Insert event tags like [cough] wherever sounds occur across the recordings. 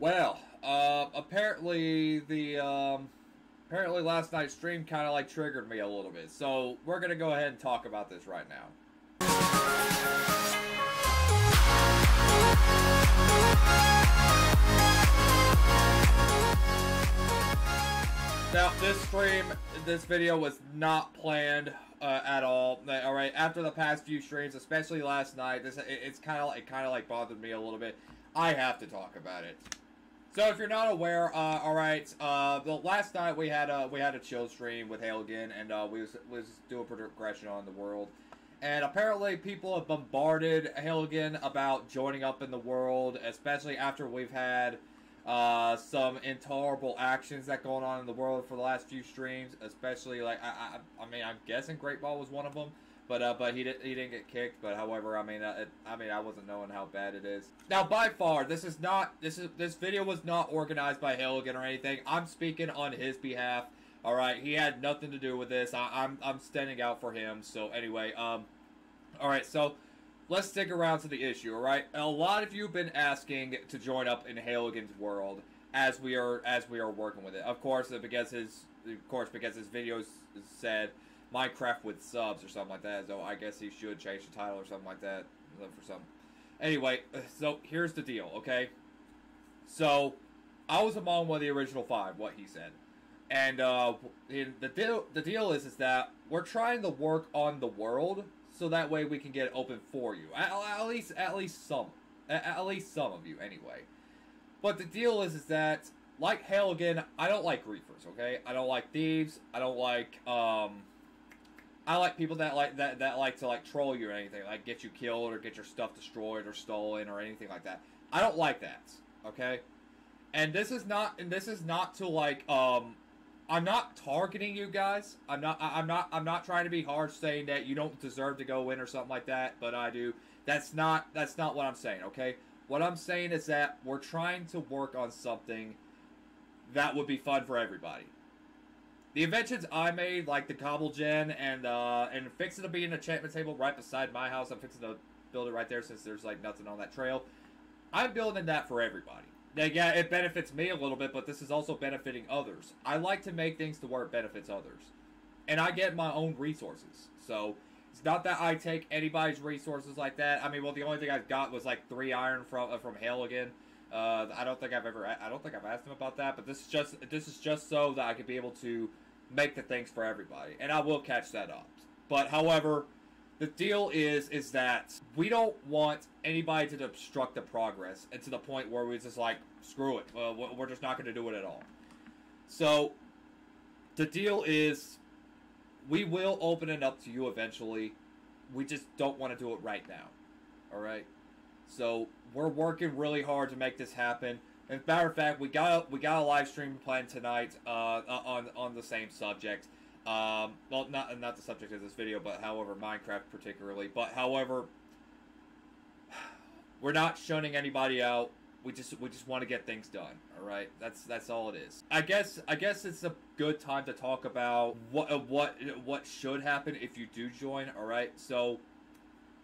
Well, uh, apparently the um, apparently last night's stream kind of like triggered me a little bit. So we're gonna go ahead and talk about this right now. Now, this stream, this video was not planned uh, at all. Uh, All right, after the past few streams, especially last night, this it, it's kind of it kind of like bothered me a little bit. I have to talk about it. So, if you're not aware, uh, all right, uh, the last night we had a we had a chill stream with Halligan, and uh, we was was doing progression on the world. And apparently, people have bombarded Halligan about joining up in the world, especially after we've had uh, some intolerable actions that going on in the world for the last few streams. Especially like I, I, I mean, I'm guessing Great Ball was one of them, but uh, but he did he didn't get kicked. But however, I mean, uh, I mean, I wasn't knowing how bad it is. Now, by far, this is not this is this video was not organized by Halligan or anything. I'm speaking on his behalf. All right, he had nothing to do with this. I, I'm I'm standing out for him. So anyway, um, all right, so let's stick around to the issue. All right, a lot of you have been asking to join up in Halligan's world as we are as we are working with it. Of course, because his of course because his videos said Minecraft with subs or something like that. So I guess he should change the title or something like that for some. Anyway, so here's the deal. Okay, so I was among one of the original five. What he said. And uh, the deal, the deal is, is that we're trying to work on the world so that way we can get it open for you. At, at least, at least some, at, at least some of you, anyway. But the deal is, is that like Halligan, I don't like griefers. Okay, I don't like thieves. I don't like um. I like people that like that that like to like troll you or anything, like get you killed or get your stuff destroyed or stolen or anything like that. I don't like that. Okay, and this is not and this is not to like um I'm not targeting you guys. I'm not. I'm not. I'm not trying to be harsh, saying that you don't deserve to go in or something like that. But I do. That's not. That's not what I'm saying. Okay. What I'm saying is that we're trying to work on something that would be fun for everybody. The inventions I made, like the cobble gen and uh, and fixing to be an enchantment table right beside my house. I'm fixing to build it right there since there's like nothing on that trail. I'm building that for everybody. Now, yeah, it benefits me a little bit, but this is also benefiting others. I like to make things to where it benefits others. And I get my own resources. So, it's not that I take anybody's resources like that. I mean, well, the only thing I got was like three iron from uh, from Halligan. Uh, I don't think I've ever. I don't think I've asked him about that. But this is just this is just so that I can be able to make the things for everybody, and I will catch that up. But however, the deal is is that we don't want anybody to obstruct the progress, and to the point where we just like screw it, uh, we're just not going to do it at all. So the deal is we will open it up to you eventually. We just don't want to do it right now. All right. So we're working really hard to make this happen. As a matter of fact, we got we got a live stream planned tonight uh, on on the same subject. Um, well, not not the subject of this video, but however, Minecraft particularly. But however, [sighs] we're not shunning anybody out. We just we just want to get things done. All right, that's that's all it is. I guess I guess it's a good time to talk about what uh, what what should happen if you do join. All right, so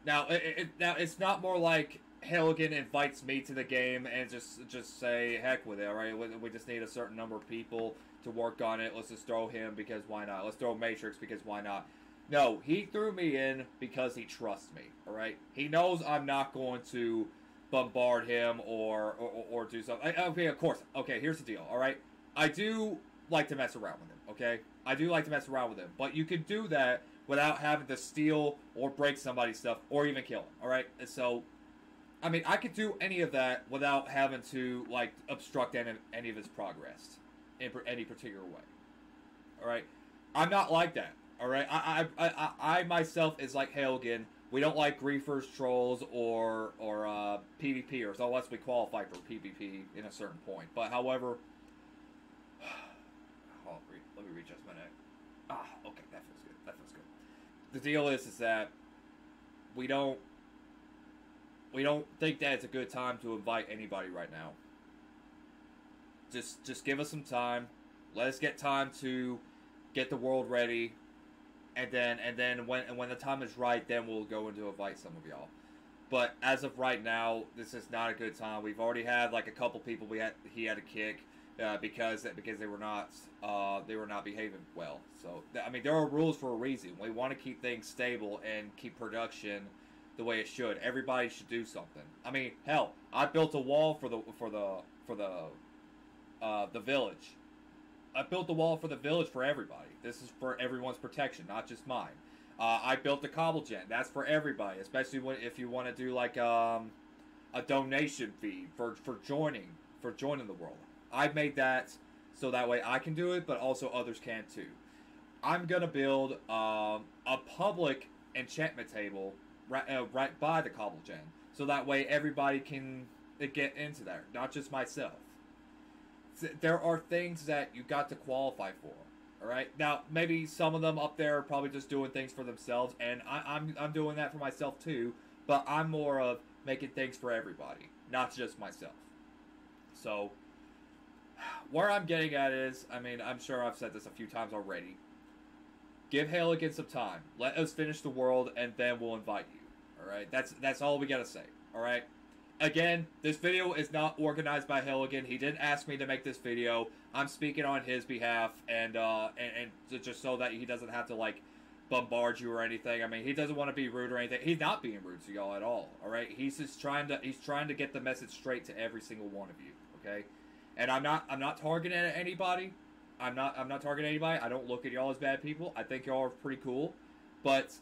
now it, it, now it's not more like Halligan invites me to the game and just just say heck with it. All right, we, we just need a certain number of people to work on it. Let's just throw him because why not? Let's throw Matrix because why not? No, he threw me in because he trusts me. All right, he knows I'm not going to bombard him or or, or do something. I- Okay, of course. Okay, here's the deal. All right, I do like to mess around with him. Okay, I do like to mess around with him, but you can do that without having to steal or break somebody's stuff or even kill him. All right, And so. I mean, I could do any of that without having to like obstruct any, any of his progress in any particular way. All right, I'm not like that. All right, I I, I, I myself is like Halligan. We don't like griefers, trolls, or or uh, PvPers unless we qualify for PvP in a certain point. But however, [sighs] oh, let me readjust my neck. Ah, okay, that feels good. That feels good. The deal is, is that we don't we don't think that it's a good time to invite anybody right now. Just just give us some time. Let us get time to get the world ready, and then and then when and when the time is right, then we'll go into invite some of y'all. but as of right now, this is not a good time. We've already had like a couple people we had he had to kick uh, because because they were not uh, they were not behaving well. So I mean, there are rules for a reason. We want to keep things stable and keep production the way it should. Everybody should do something. I mean, hell, I built a wall for the for the for the uh, the village. I built the wall for the village for everybody. This is for everyone's protection, not just mine. Uh, I built the cobble gen. That's for everybody, especially when, if you want to do like um, a donation fee for, for joining for joining the world. I've made that so that way I can do it, but also others can too. I'm gonna build um, a public enchantment table right, uh, right by the cobble gen, so that way everybody can uh, get into there, not just myself. There are things that you got to qualify for. All right. Now, maybe some of them up there are probably just doing things for themselves, and I, I'm I'm doing that for myself too. But I'm more of making things for everybody, not just myself. So, where I'm getting at is, I mean, I'm sure I've said this a few times already. Give Halligan some time. Let us finish the world, and then we'll invite you. All right. That's that's all we gotta say. All right. Again, this video is not organized by Halligan. He didn't ask me to make this video. I'm speaking on his behalf, and uh, and, and just so that he doesn't have to like bombard you or anything. I mean, he doesn't want to be rude or anything. He's not being rude to y'all at all. All right, he's just trying to he's trying to get the message straight to every single one of you. Okay, and I'm not I'm not targeting anybody. I'm not I'm not targeting anybody. I don't look at y'all as bad people. I think y'all are pretty cool, but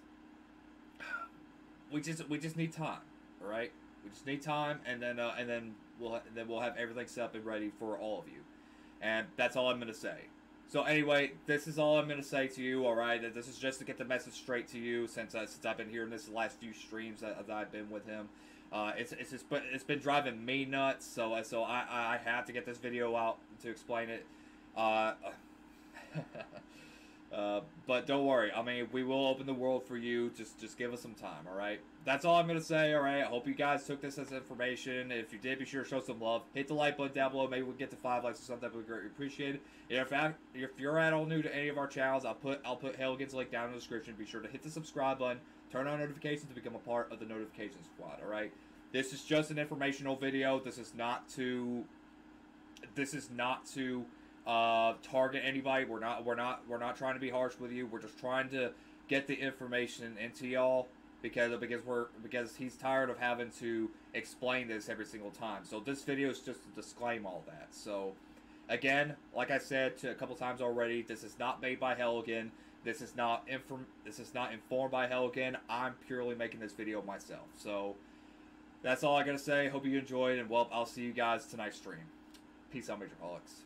we just we just need time. All right. We just need time, and then uh, and then we'll then we'll have everything set up and ready for all of you. And that's all I'm gonna say. So anyway, this is all I'm gonna say to you. All right, this is just to get the message straight to you since uh, since I've been hearing this last few streams that, that I've been with him. Uh, it's it's just but it's been driving me nuts. So uh, so I I have to get this video out to explain it. Uh, [laughs] Uh, but don't worry. I mean, we will open the world for you. Just just give us some time, all right? That's all I'm gonna say. All right. I hope you guys took this as information. If you did, be sure to show some love. Hit the like button down below. Maybe we'll get to five likes or something. That would be greatly appreciated. If if you're at all new to any of our channels, I'll put I'll put Halligan's link down in the description. Be sure to hit the subscribe button. Turn on notifications to become a part of the notification squad. All right. This is just an informational video. This is not to. This is not to uh, target anybody. We're not we're not we're not trying to be harsh with you. We're just trying to get the information into y'all because because we're because he's tired of having to explain this every single time. So this video is just to disclaim all that. So again, like I said to a couple times already, this is not made by Halligan. This is not inform this is not informed by Halligan. I'm purely making this video myself. So that's all I gotta say. Hope you enjoyed and well I'll see you guys tonight's stream. Peace out, Matriholics.